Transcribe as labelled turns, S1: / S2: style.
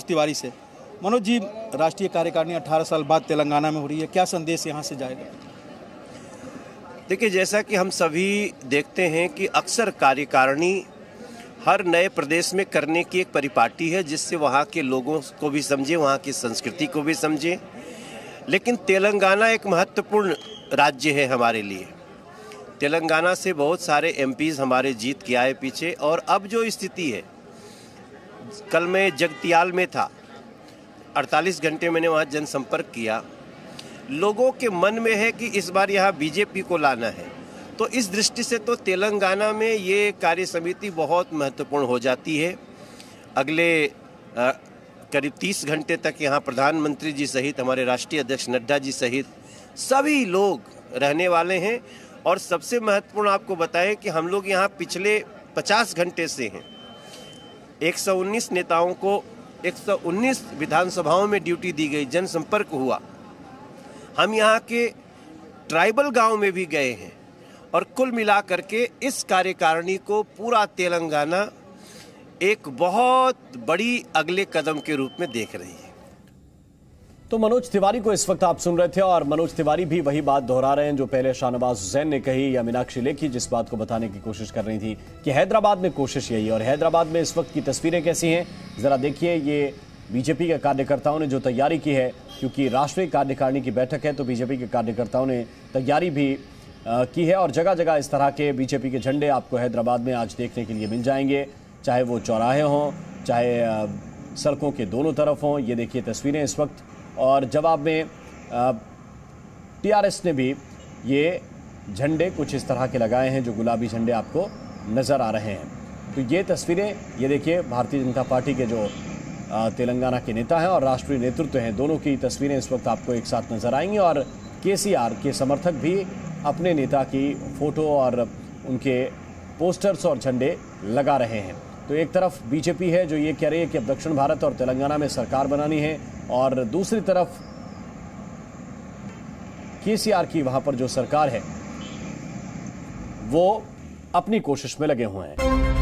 S1: तिवारी से। मनोज जी, राष्ट्रीय कार्यकारिणी 18 साल बाद तेलंगाना में हो रही है। क्या संदेश यहाँ से जाएगा?
S2: देखिए, जैसा कि हम सभी देखते हैं कि अक्सर कार्यकारिणी हर नए प्रदेश में करने की एक परिपाटी है, जिससे वहाँ के लोगों को भी समझे, वहाँ की संस्कृति को भी समझे। लेकिन तेलंगाना एक महत्वपूर्ण राज्य है हमारे लिए। तेलंगाना से बहुत सारे एमपीज हमारे जीत के आए पीछे, और अब जो स्थिति है कल मैं जगतियाल में था। 48 घंटे मैंने वहाँ जनसंपर्क किया। लोगों के मन में है कि इस बार यहाँ बीजेपी को लाना है। तो इस दृष्टि से तो तेलंगाना में ये कार्य समिति बहुत महत्वपूर्ण हो जाती है। अगले करीब 30 घंटे तक यहाँ प्रधानमंत्री जी सहित, हमारे राष्ट्रीय अध्यक्ष नड्डा जी सहित सभी लोग रहने वाले हैं। और सबसे महत्वपूर्ण आपको बताएँ कि हम लोग यहाँ पिछले 50 घंटे से हैं। 119 नेताओं को 119 विधानसभाओं में ड्यूटी दी गई, जनसंपर्क हुआ। हम यहाँ के ट्राइबल गाँव में भी गए हैं और कुल मिलाकर के इस कार्यकारिणी को पूरा तेलंगाना एक बहुत बड़ी अगले कदम के रूप में देख रही है।
S3: तो मनोज तिवारी को इस वक्त आप सुन रहे थे और मनोज तिवारी भी वही बात दोहरा रहे हैं जो पहले शाहनवाज हुसैन ने कही या मीनाक्षी लेखी, जिस बात को बताने की कोशिश कर रही थी कि हैदराबाद में कोशिश यही और हैदराबाद में इस वक्त की तस्वीरें कैसी हैं? जरा देखिए, ये बीजेपी के कार्यकर्ताओं ने जो तैयारी की है, क्योंकि राष्ट्रीय कार्यकारिणी की बैठक है तो बीजेपी के कार्यकर्ताओं ने तैयारी भी की है और जगह जगह इस तरह के बीजेपी के झंडे आपको हैदराबाद में आज देखने के लिए मिल जाएँगे। चाहे वो चौराहे हों, चाहे सड़कों के दोनों तरफ़ हों, ये देखिए तस्वीरें इस वक्त। और जवाब में टीआरएस ने भी ये झंडे कुछ इस तरह के लगाए हैं जो गुलाबी झंडे आपको नज़र आ रहे हैं। तो ये तस्वीरें, ये देखिए, भारतीय जनता पार्टी के जो तेलंगाना के नेता हैं और राष्ट्रीय नेतृत्व हैं, दोनों की तस्वीरें इस वक्त आपको एक साथ नज़र आएँगी और केसीआर के समर्थक भी अपने नेता की फ़ोटो और उनके पोस्टर्स और झंडे लगा रहे हैं। तो एक तरफ़ बीजेपी है, जो ये कह रही है कि अब दक्षिण भारत और तेलंगाना में सरकार बनानी है, और दूसरी तरफ़ केसीआर की वहाँ पर जो सरकार है, वो अपनी कोशिश में लगे हुए हैं।